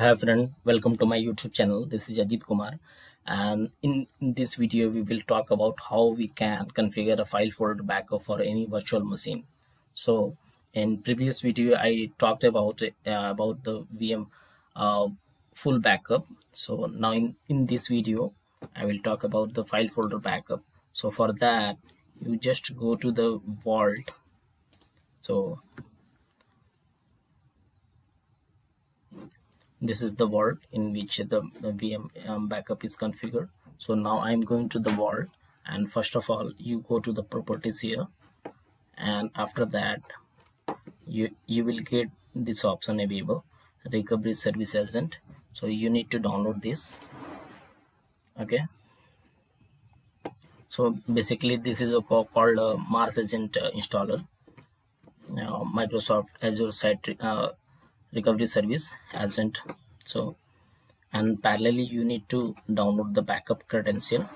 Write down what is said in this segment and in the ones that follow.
Hi friend, welcome to my YouTube channel. This is Ajeet Kumar and in, in this video we will talk about how we can configure a file folder backup for any virtual machine. So in previous video I talked about uh, about the VM uh, full backup. So now in, in this video I will talk about the file folder backup. So for that you just go to the vault. So this is the vault in which the, the VM um, backup is configured. So now I'm going to the vault and first of all you go to the properties here and after that you you will get this option available recovery service agent. So you need to download this okay? So basically this is a called mars agent uh, installer. Now microsoft azure site uh, recovery service agent. So and parallelly you need to download the backup credential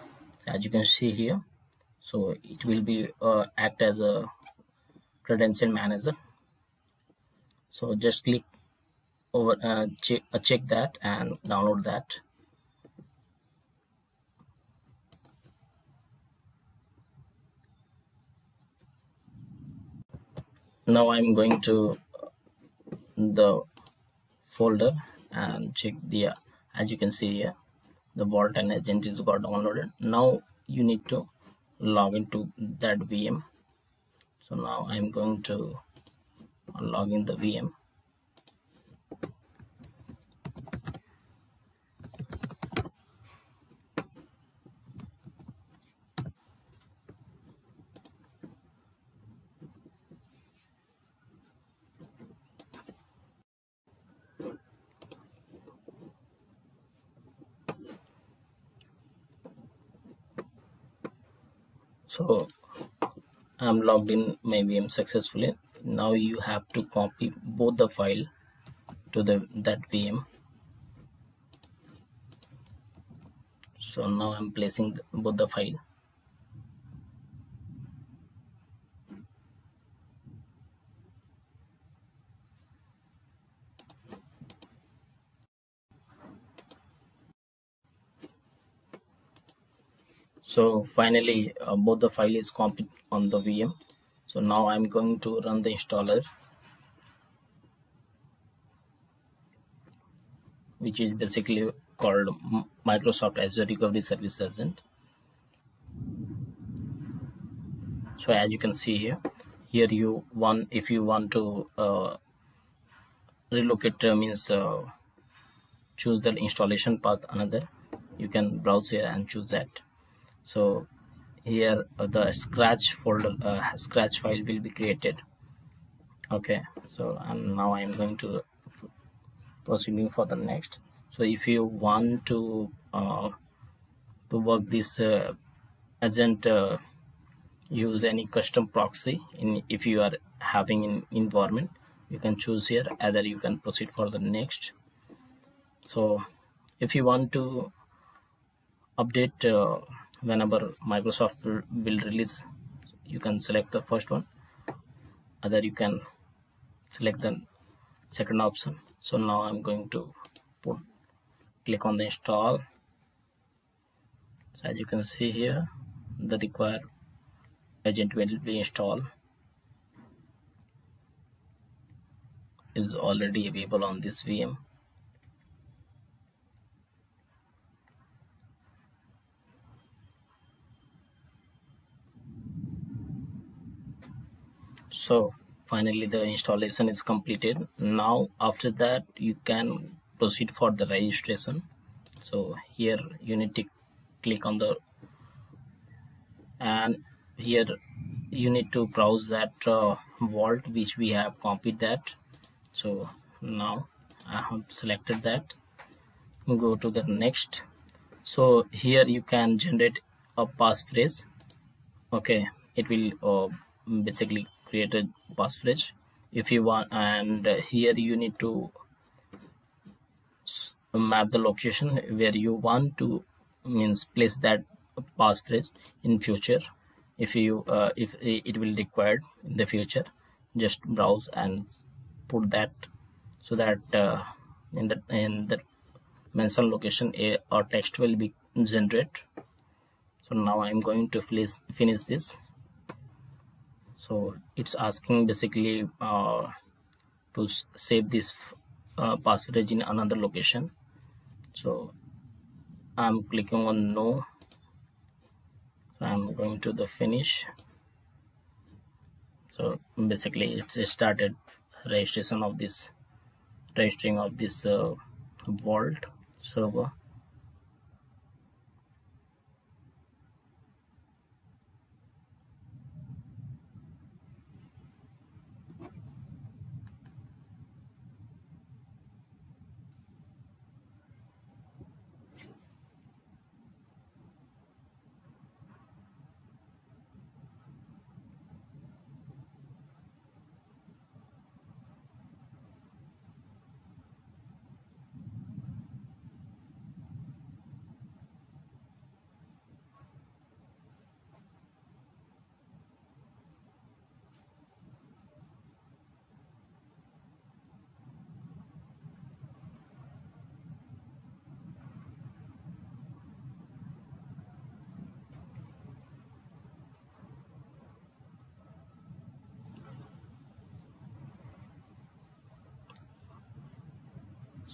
as you can see here. So it will be uh, act as a credential manager. So just click over uh, check, uh, check that and download that. Now i'm going to the folder and check the uh, as you can see here the vault and agent is got downloaded. Now you need to log into that vm so now i'm going to log in the vm so i'm logged in my vm successfully. Now you have to copy both the file to the that vm. So now i'm placing both the file so finally uh, both the file is copied on the VM. So now I'm going to run the installer which is basically called Microsoft Azure Recovery Service Agent. So as you can see here here you want if you want to uh, relocate uh, means uh, choose the installation path another you can browse here and choose that so here uh, the scratch folder uh, scratch file will be created. Okay so and now i'm going to proceeding for the next. So if you want to uh, to work this uh, agent uh, use any custom proxy in if you are having an environment you can choose here either you can proceed for the next. So if you want to update uh, whenever Microsoft will release you can select the first one. Other you can select the second option. So now I'm going to put click on the install. So as you can see here the required agent will be installed. Is already available on this VM so finally the installation is completed. Now after that you can proceed for the registration. So here you need to click on the and here you need to browse that uh, vault which we have copied that. So now I have selected that. Go to the next. So here you can generate a passphrase. Okay it will uh, basically create a passphrase if you want and here you need to map the location where you want to means place that passphrase in future. If you uh, if it will required in the future just browse and put that so that uh, in the in the mention location a or text will be generated so now i'm going to finish finish this so it's asking basically uh, to save this uh, password in another location. So i'm clicking on no. So i'm going to the finish. So basically it's started registration of this registering of this uh, vault server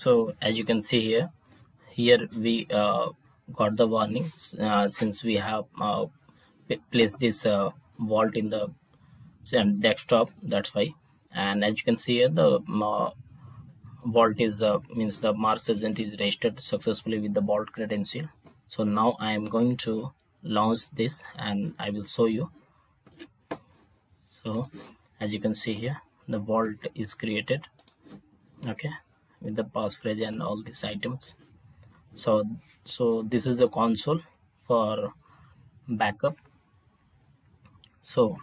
so as you can see here here we uh, got the warning uh, since we have uh, placed this uh, vault in the desktop that's why. And as you can see here the uh, vault is uh, means the mars agent is registered successfully with the vault credential. So now i am going to launch this and i will show you. So as you can see here the vault is created. Okay with the passphrase and all these items. So so this is a console for backup. So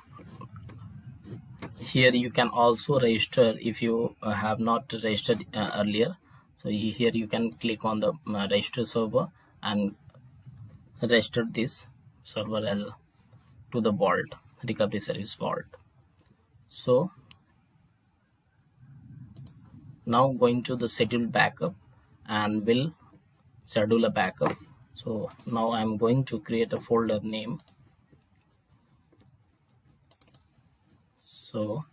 here you can also register if you uh, have not registered uh, earlier. So here you can click on the uh, register server and register this server as to the vault recovery service vault. So now going to the schedule backup and will schedule a backup. So now i'm going to create a folder name. So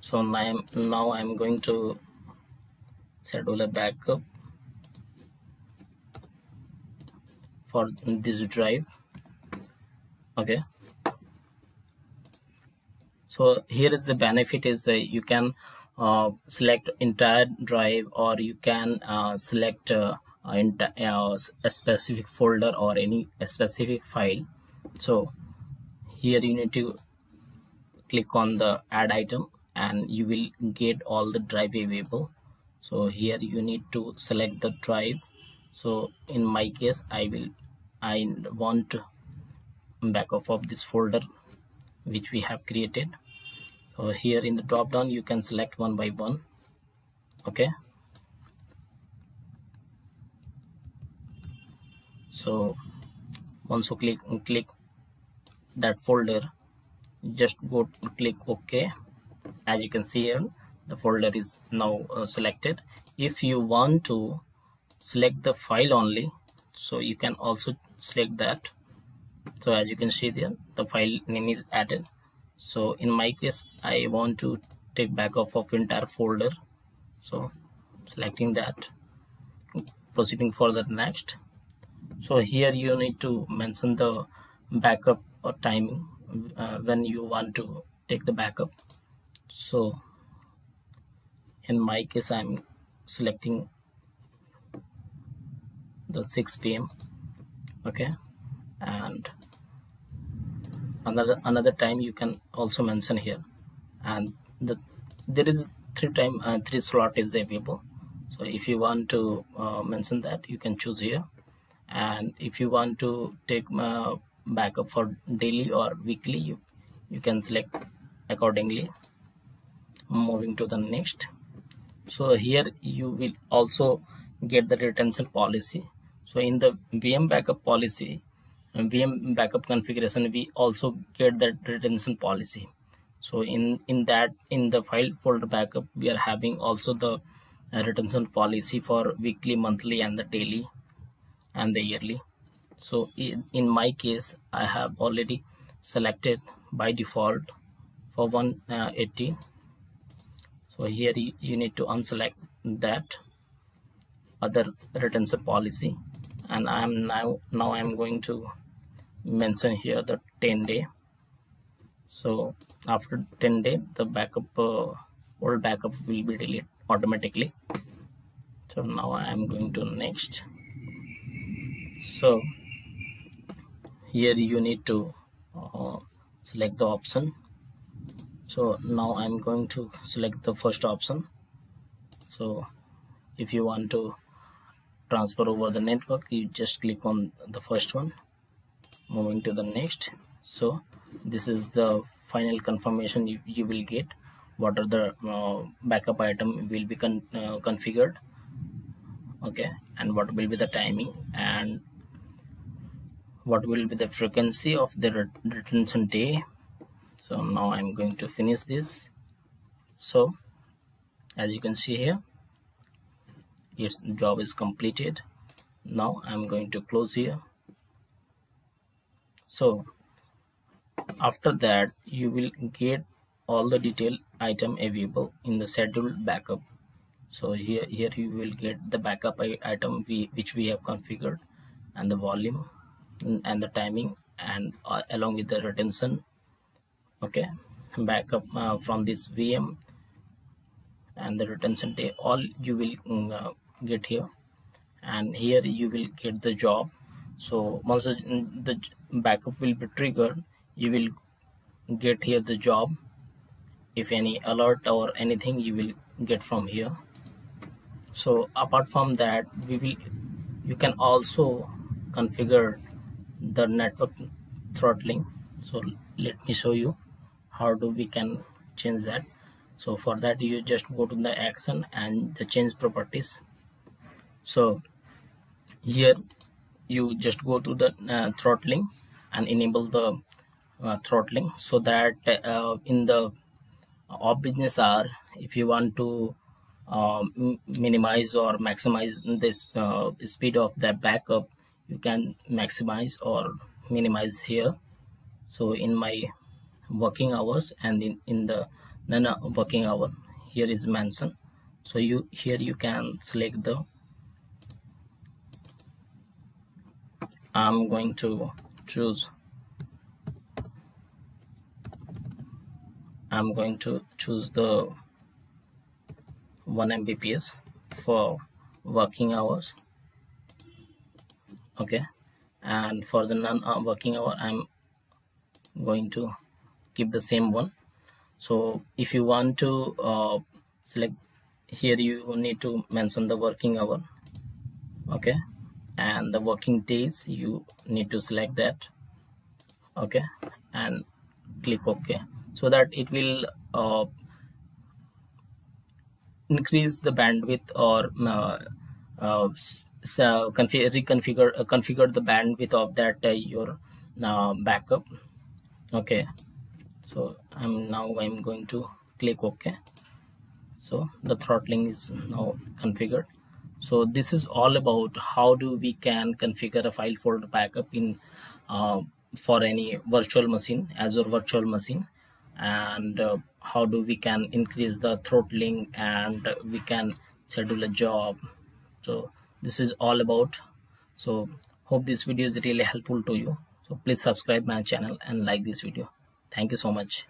so now I'm, now I'm going to schedule a backup for this drive okay. So here is the benefit is uh, you can uh, select entire drive or you can uh, select uh, uh, a specific folder or any specific file. So here you need to click on the add item and you will get all the drive available. So here you need to select the drive. So in my case i will i want backup of this folder which we have created. So here in the drop down you can select one by one. Okay. So once you click click that folder just go click ok. As you can see here the folder is now uh, selected. If you want to select the file only so you can also select that so as you can see there the file name is added. So in my case i want to take backup of entire folder. So selecting that proceeding further next. So here you need to mention the backup or timing uh, when you want to take the backup. So in my case i'm selecting the 6 p.m okay? And another another time you can also mention here. And the there is three time uh, three slot is available. So if you want to uh, mention that you can choose here. And if you want to take uh, backup for daily or weekly you you can select accordingly. Moving to the next. So here you will also get the retention policy. So in the vm backup policy VM backup configuration, we also get that retention policy. So in in that in the file folder backup, we are having also the retention policy for weekly, monthly, and the daily, and the yearly. So in, in my case, I have already selected by default for 180. Uh, so here you, you need to unselect that other retention policy and I'm now now I'm going to mention here the 10 day. So after 10 day the backup uh, old backup will be deleted automatically. So now I am going to next. So here you need to uh, select the option. So now I'm going to select the first option. So if you want to transfer over the network you just click on the first one moving to the next. So this is the final confirmation you, you will get. What are the uh, backup item will be con uh, configured. Okay. And what will be the timing and what will be the frequency of the retention day. So now i'm going to finish this. So as you can see here its job is completed. Now i'm going to close here so after that you will get all the detail item available in the scheduled backup. So here here you will get the backup item we, which we have configured and the volume and the timing and uh, along with the retention. Okay? Backup uh, from this vm and the retention day all you will mm, uh, get here. And here you will get the job so once the backup will be triggered you will get here the job. If any alert or anything you will get from here. So apart from that we will you can also configure the network throttling. So let me show you how do we can change that. So for that you just go to the action and the change properties. So here you just go to the uh, throttling and enable the uh, throttling so that uh, in the off business hour if you want to um, minimize or maximize this uh, speed of the backup you can maximize or minimize here. So in my working hours and in, in the non working hour here is mentioned so you here you can select the I'm going to choose I'm going to choose the 1 Mbps for working hours. Okay. And for the non-working hour I'm going to keep the same one. So if you want to uh, select here you need to mention the working hour. Okay and the working days you need to select that okay and click ok. So that it will uh, increase the bandwidth or uh, uh, so configure reconfigure uh, configure the bandwidth of that uh, your uh, backup okay. So i'm now i'm going to click ok. So the throttling is now configured so this is all about how do we can configure a file folder backup in uh, for any virtual machine azure virtual machine. And uh, how do we can increase the throttling and we can schedule a job. So this is all about. So hope this video is really helpful to you. So please subscribe my channel and like this video. Thank you so much